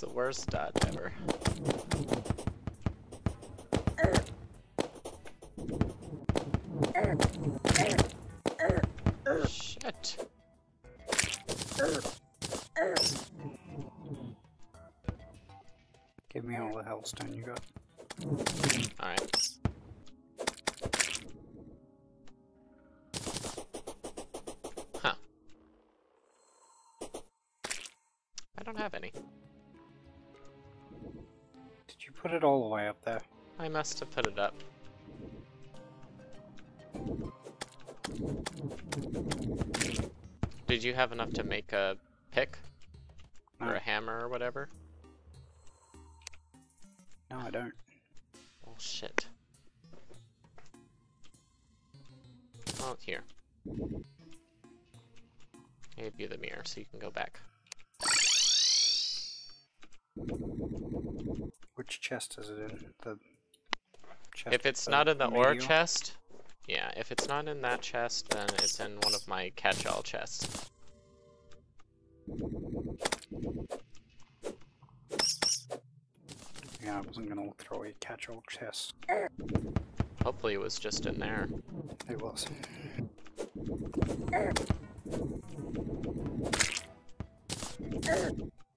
It's the worst dot ever. Shit. Give me all the hellstone you got. Must have put it up. Did you have enough to make a pick? Or a hammer or whatever? No, I don't. Oh shit. Oh, here. I gave you the mirror so you can go back. Which chest is it in? The If it's not in the ore chest, yeah, if it's not in that chest, then it's in one of my catch-all chests. Yeah, I wasn't gonna look through a catch-all chest. Hopefully it was just in there. It was.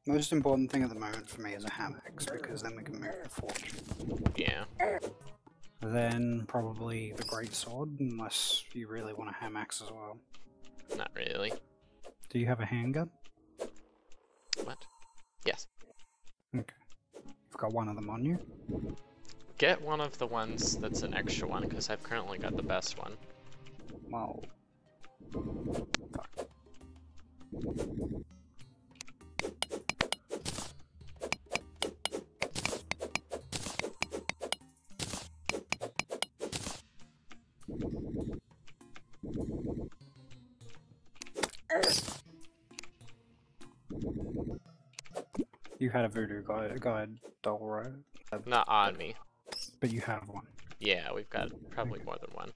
Most important thing at the moment for me is a hamaxe, because then we can move the forge. Yeah. Then probably the great sword, unless you really want a hamaxes as well. Not really. Do you have a handgun? What? Yes. Okay. You've got one of them on you. Get one of the ones that's an extra one, because I've currently got the best one. Well. Fuck. You had a voodoo guide, guide doll, right? Not on me. But you have one. Yeah, we've got probably more than one.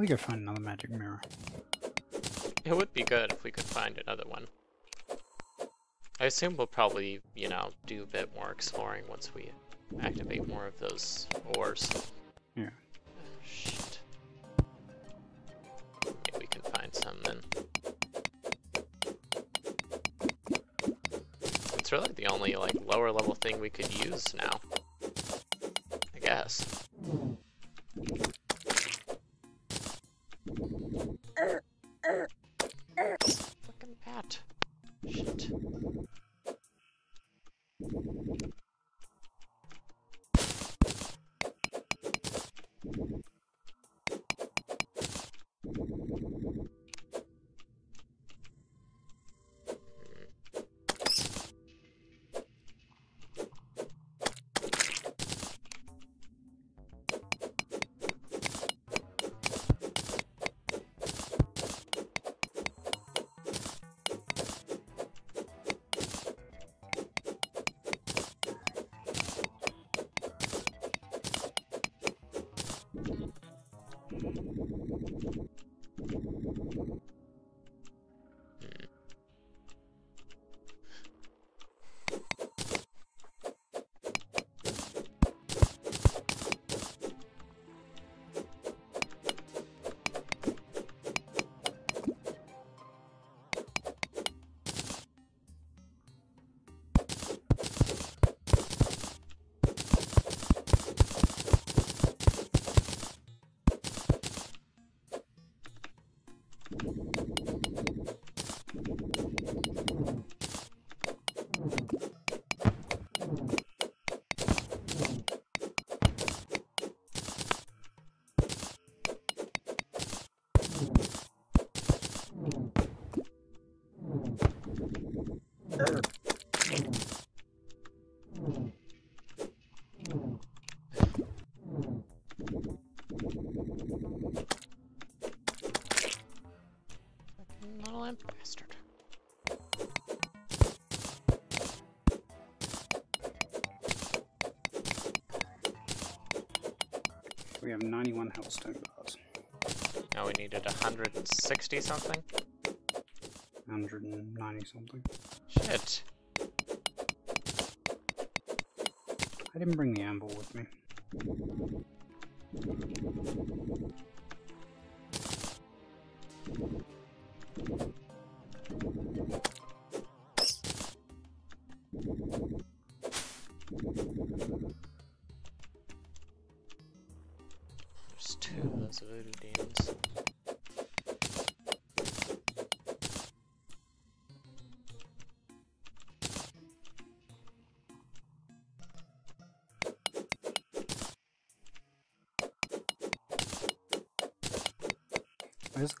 Probably go find another magic mirror. It would be good if we could find another one. I assume we'll probably, you know, do a bit more exploring once we activate more of those ores. Yeah. Shit. Maybe we can find some then. It's really the only, like, lower level thing we could use now. I guess. Bat. Shit. Violent bastard. We have 91 hellstone bars. Now we needed 160 something? 190 something. Shit. I didn't bring the anvil with me.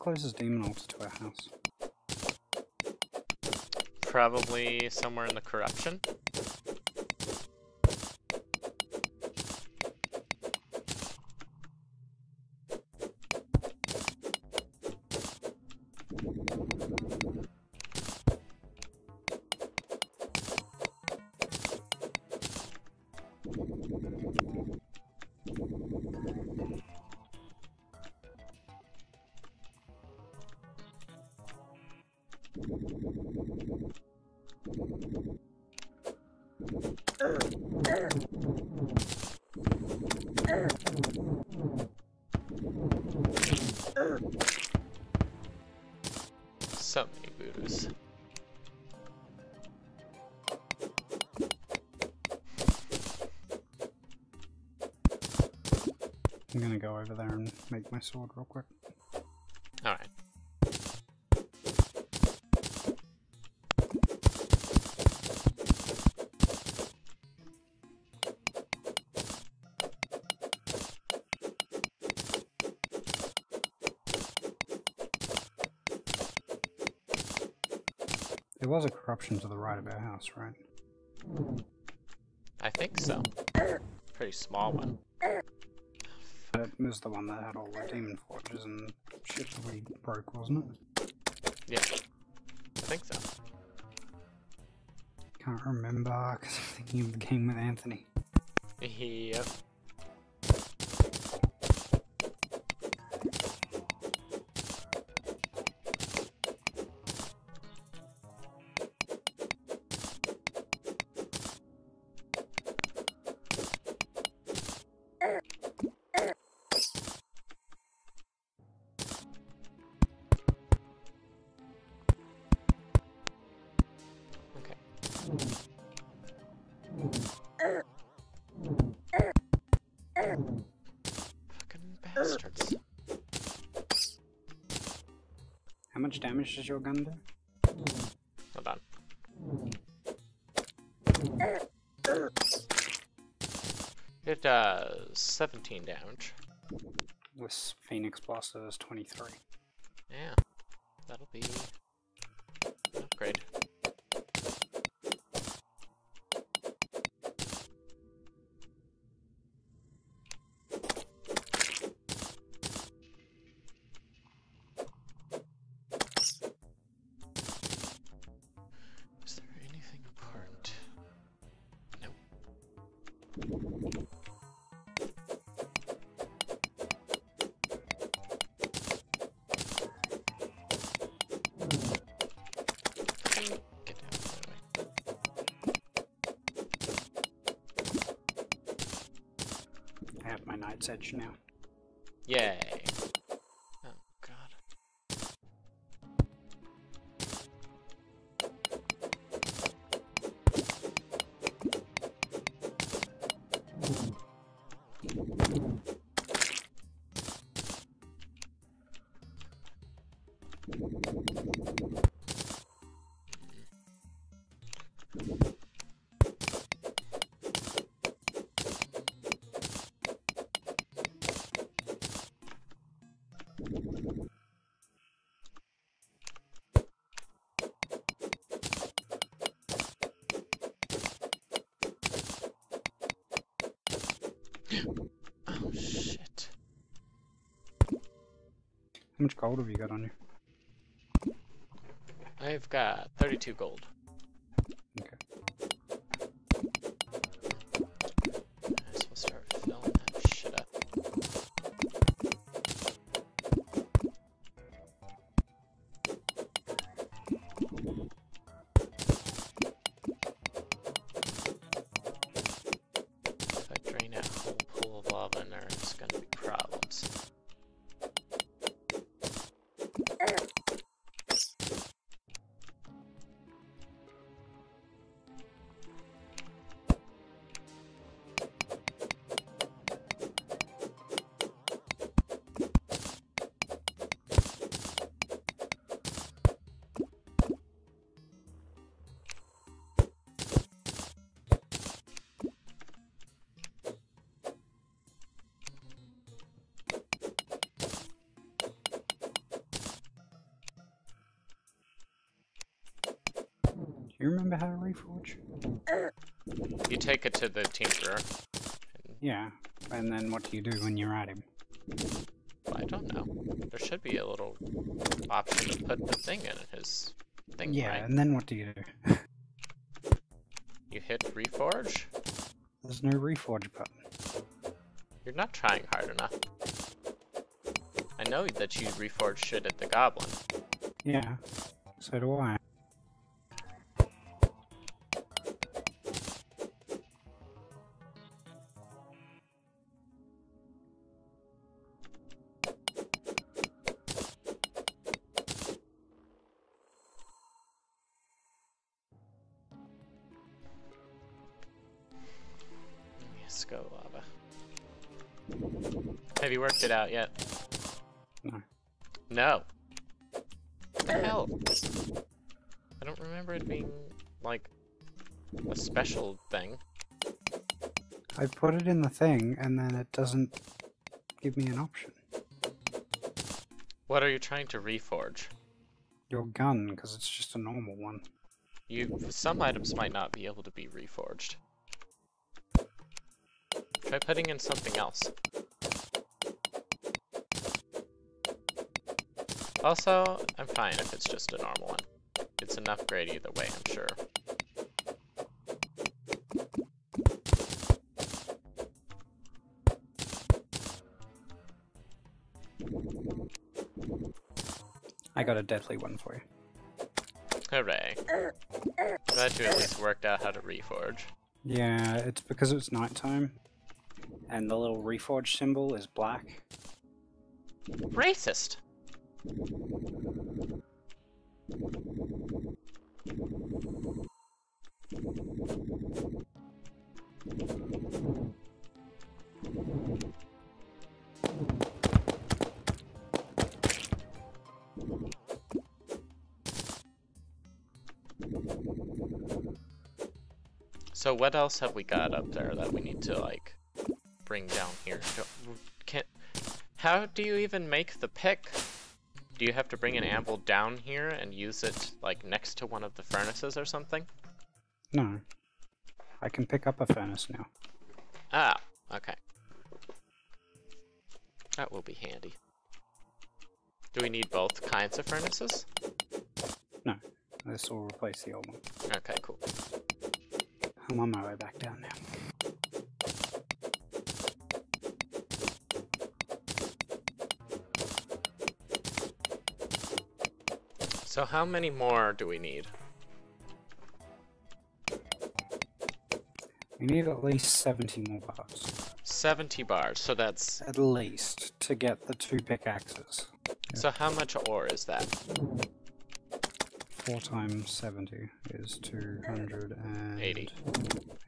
Closest demon altar to our house? Probably somewhere in the corruption. Make my sword real quick. Alright. There was a corruption to the right of our house, right? I think so. Pretty small one. That was the one that had all the demon forges and shit that we broke, wasn't it? Yeah. I think so. Can't remember because I'm thinking of the game with Anthony. Yep. Fucking bastards. How much damage does your gun do? Hold on. It does 17 damage. This Phoenix Blaster is 23. Yeah. That'll be Night's Edge now. Yay. Gold have you got on you? I've got 32 gold. You remember how to reforge? You take it to the tinkerer. Yeah. And then what do you do when you're at him? I don't know. There should be a little option to put the thing in his thing, yeah, right? and then what do you do? You hit reforge. There's no reforge button. You're not trying hard enough. I know that you reforged shit at the goblin. Yeah. So do I. worked it out yet? No. No. What the hell? I don't remember it being like a special thing. I put it in the thing, and then it doesn't give me an option. What are you trying to reforge? Your gun, because it's just a normal one. You some items might not be able to be reforged. Try putting in something else. Also, I'm fine if it's just a normal one. It's enough grade either way, I'm sure. I got a deadly one for you. Hooray. Glad you at least worked out how to reforge. Yeah, it's because it's nighttime, and the little reforge symbol is black. Racist! So what else have we got up there that we need to like bring down here? Can how do you even make the pick? Do you have to bring an anvil down here and use it like next to one of the furnaces or something? No. I can pick up a furnace now. Ah, okay. That will be handy. Do we need both kinds of furnaces? No. This will replace the old one. Okay, cool. I'm on my way back down now. So how many more do we need? We need at least 70 more bars. 70 bars, so that's... At least to get the two pickaxes. So how much ore is that? 4 times 70 is 280. 80.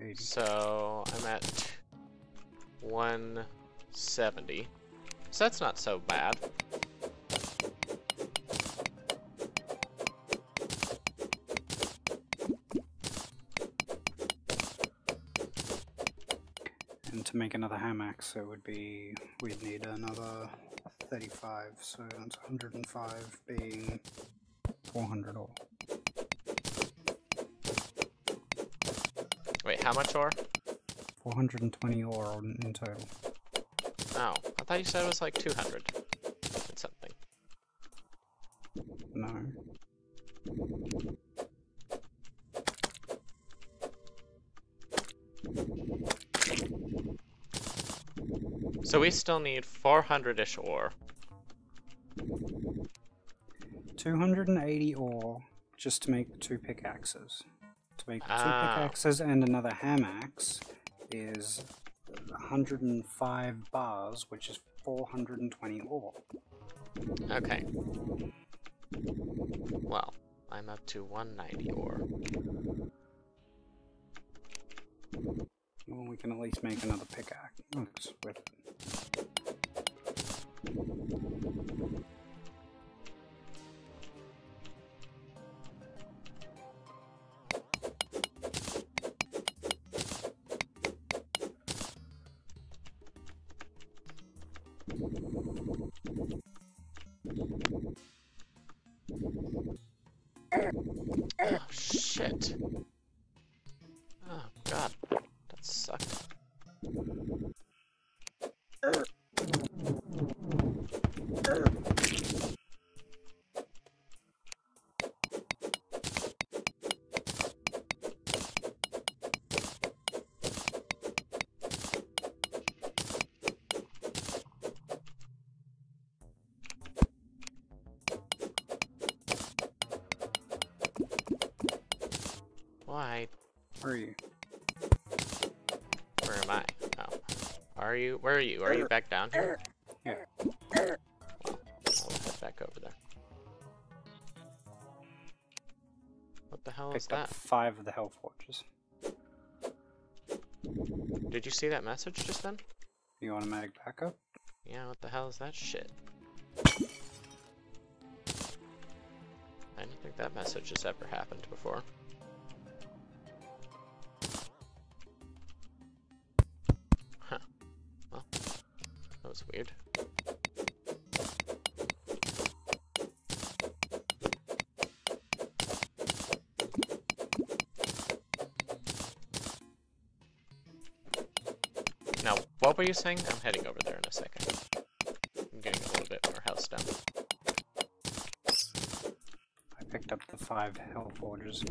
80. So I'm at 170. So that's not so bad. To make another hamaxe, so it would be, we'd need another 35, so that's 105 being 400 ore. Wait, how much ore? 420 ore in in total. Oh, I thought you said it was like 200 So we still need 400-ish ore. 280 ore just to make two pickaxes. To make two Ah. pickaxes and another hamaxe is 105 bars, which is 420 ore. Okay. Well, I'm up to 190 ore. Well, we can at least make another pickaxe with it. Oh, shit. You? Where are you? Are you back down here? Well, back over there. What the hell is Picked up that? five of the hellforges. Did you see that message just then? The automatic backup? Yeah, what the hell is that shit? I don't think that message has ever happened before. Weird. Now, what were you saying? I'm heading over there in a second. I'm getting a little bit more house down. I picked up the five hellforges.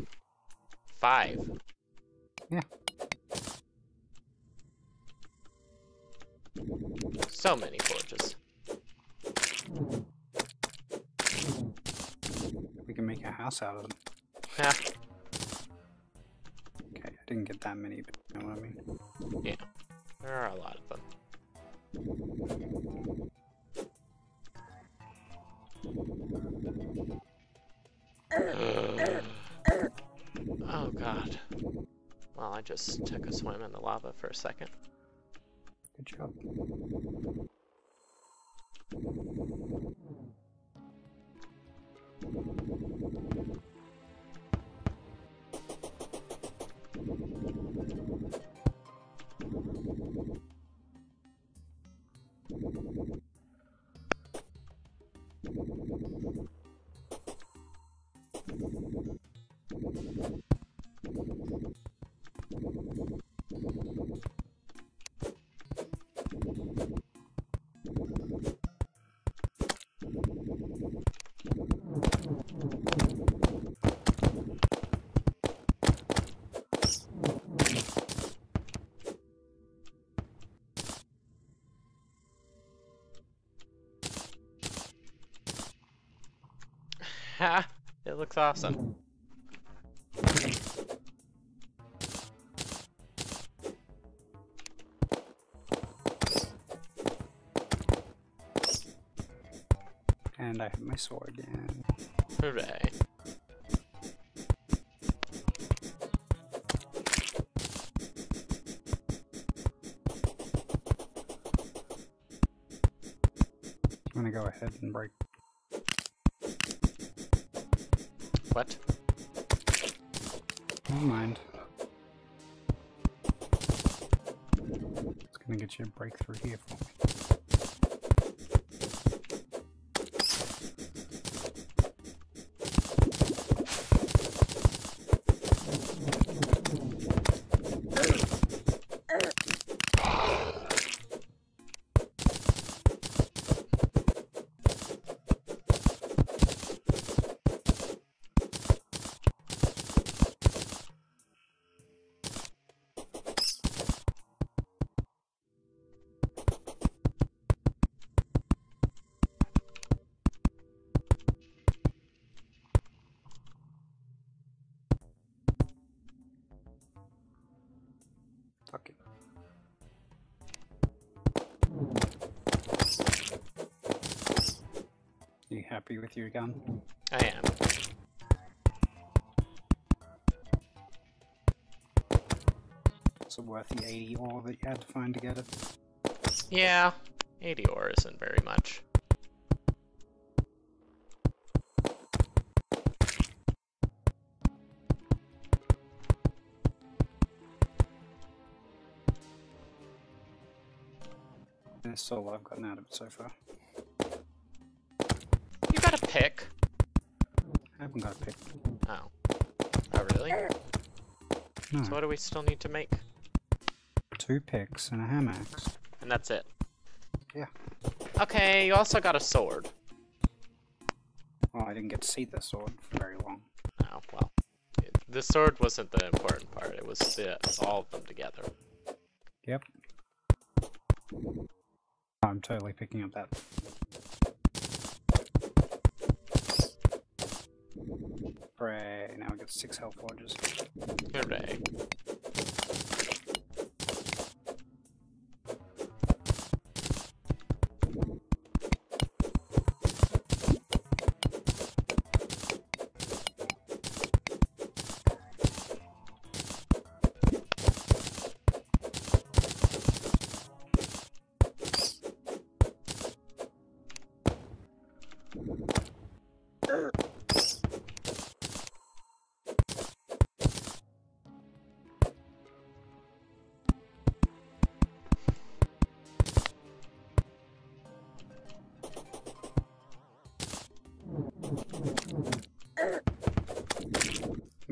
Five. So many forges. We can make a house out of them. Yeah. Okay, I didn't get that many, but you know what I mean. Yeah. There are a lot of them. oh god. Well, I just took a swim in the lava for a second. Good job. It looks awesome. And I have my sword again. Hooray. I'm gonna go ahead and break. What? Never mind. It's gonna get you a breakthrough here for me. Happy with your gun? I am. Is it worth the 80 ore that you had to find to get it? Yeah, 80 ore isn't very much. That's all I've gotten out of it so far. Got a pick. I haven't got a pick. Oh. Oh, really? No, So what do we still need to make? two picks and a hamaxe. And that's it. Yeah. Okay, you also got a sword. Well, I didn't get to see the sword for very long. Oh, well. It- The sword wasn't the important part. It was the, all of them together. Yep. I'm totally picking up that. Six hellforges. Hooray.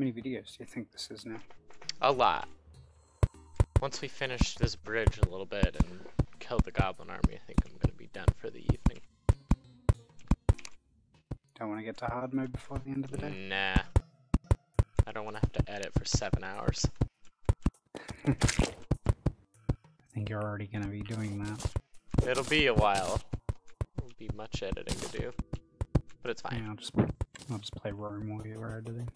Many videos do you think this is now? A lot. Once we finish this bridge a little bit and kill the goblin army, I think I'm gonna be done for the evening. Don't want to get to hard mode before the end of the day? Nah. I don't want to have to edit for seven hours. I think you're already going to be doing that. It'll be a while. It'll be much editing to do. But it's fine. Yeah, I'll just, I'll just play Rome while you are editing.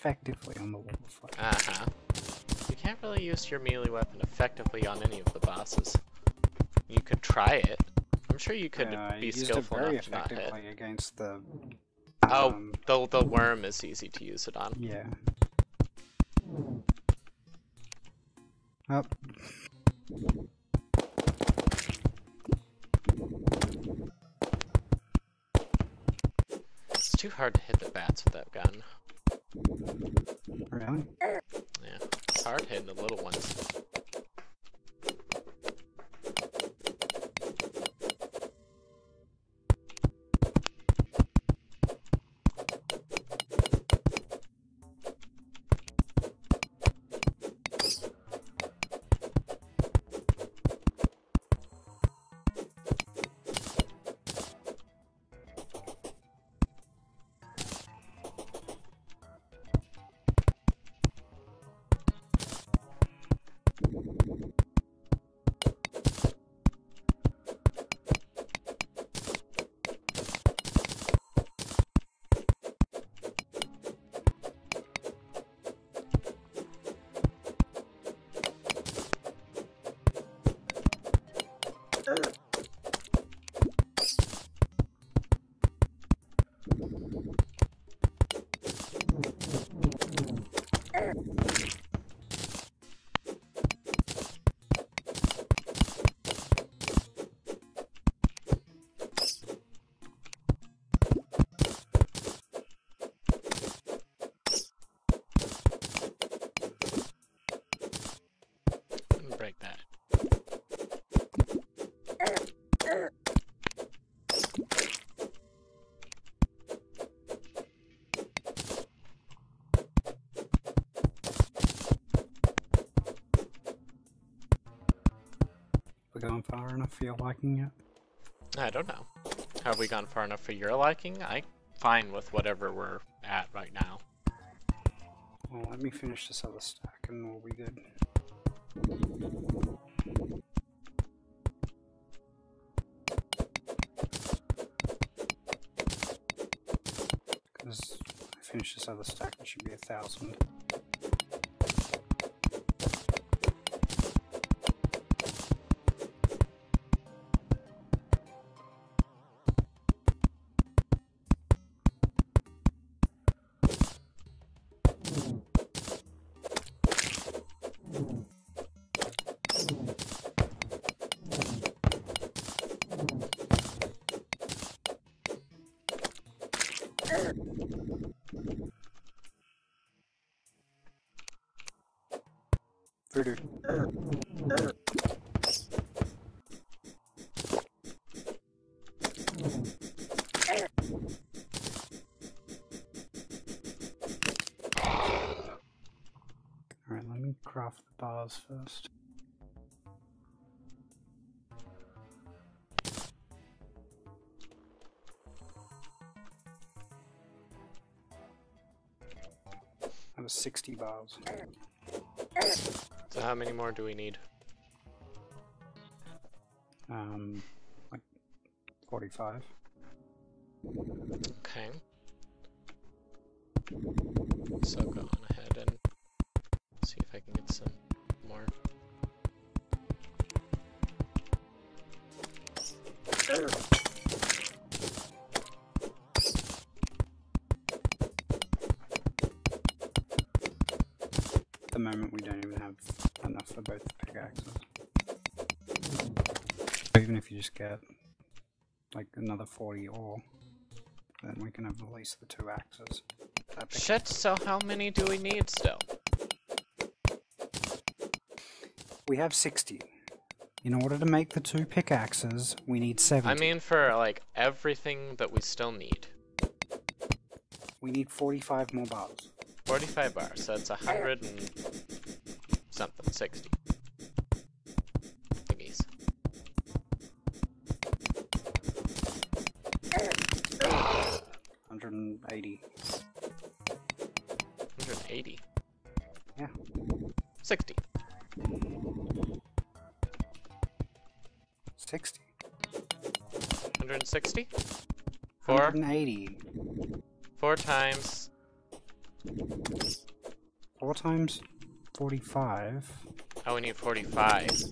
Effectively on the wall of. Uh-huh. You can't really use your melee weapon effectively on any of the bosses. You could try it. I'm sure you could Uh, be used it skillful very enough to not hit. effectively against the. Oh, um, the, the worm is easy to use it on. yeah. Up. It's too hard to hit the bats with that gun. Yeah, hard hitting the little ones. Gone far enough for your liking yet? I don't know. Have we gone far enough for your liking? I'm fine with whatever we're at right now. Well, let me finish this other stack and we'll be good. Because I finish this other stack, it should be a thousand. Bars first. That was 60 bars. So how many more do we need? Um, like 45. Okay. So go if you just get like another 40 ore, then we can have at least the two axes. Shit, so how many do we need still? We have 60. In order to make the two pickaxes, we need 70. I mean for like everything that we still need. we need 45 more bars. 45 bars, so that's hundred and something, 60. 160? Four? 180. Four times. Four times 45. Oh, we need 45.